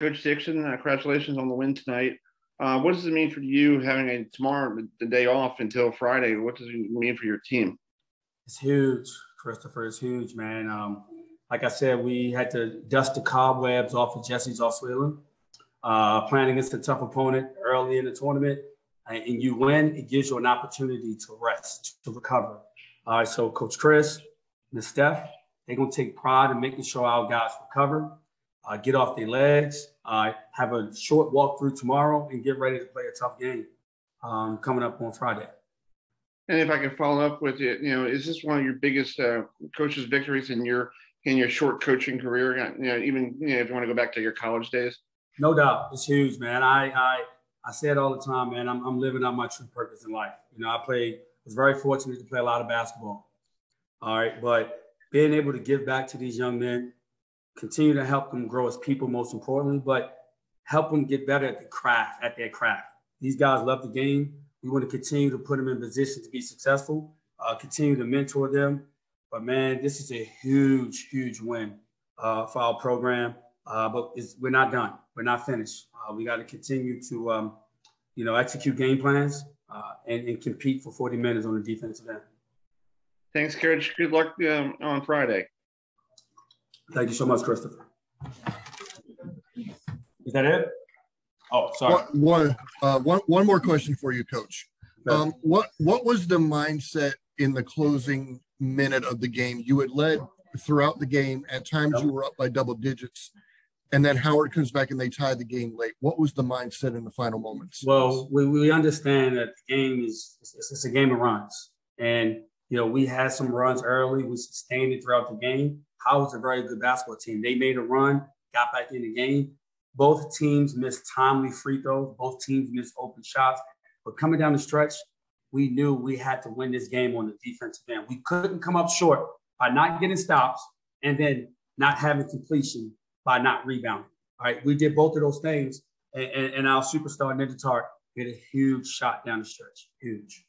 Coach Dixon, uh, congratulations on the win tonight. Uh, what does it mean for you having a tomorrow the day off until Friday? What does it mean for your team? It's huge, Christopher. It's huge, man. Um, like I said, we had to dust the cobwebs off of Jesse's Osweiler. Uh, playing against a tough opponent early in the tournament, and you win, it gives you an opportunity to rest, to recover. All right, so Coach Chris and Steph, they're gonna take pride in making sure our guys recover, uh, get off their legs, uh, have a short walk through tomorrow, and get ready to play a tough game um, coming up on Friday. And if I can follow up with you, you know, is this one of your biggest uh, coaches' victories in your in your short coaching career? You know, even you know, if you want to go back to your college days. No doubt, it's huge, man. I I I say it all the time, man. I'm I'm living out my true purpose in life. You know, I played was very fortunate to play a lot of basketball. All right, but being able to give back to these young men, continue to help them grow as people, most importantly, but help them get better at the craft, at their craft. These guys love the game. We want to continue to put them in position to be successful, uh, continue to mentor them. But man, this is a huge, huge win uh, for our program. Uh, but we're not done. We're not finished. Uh, we got to continue to, um, you know, execute game plans uh, and, and, compete for 40 minutes on the defensive end. Thanks, Coach. Good luck um, on Friday. Thank you so much, Christopher. Is that it? Oh, sorry. One, uh, one, one more question for you, Coach. Um, what what was the mindset in the closing minute of the game? You had led throughout the game. At times, you were up by double digits, and then Howard comes back and they tie the game late. What was the mindset in the final moments? Well, we, we understand that the game is it's, it's a game of runs, and you know we had some runs early. We sustained it throughout the game. Howard's a very good basketball team. They made a run, got back in the game. Both teams missed timely free throws. Both teams missed open shots. But coming down the stretch, we knew we had to win this game on the defensive end. We couldn't come up short by not getting stops and then not having completion by not rebounding. All right, we did both of those things, and, and, and our superstar Nendah Tarke hit a huge shot down the stretch. Huge.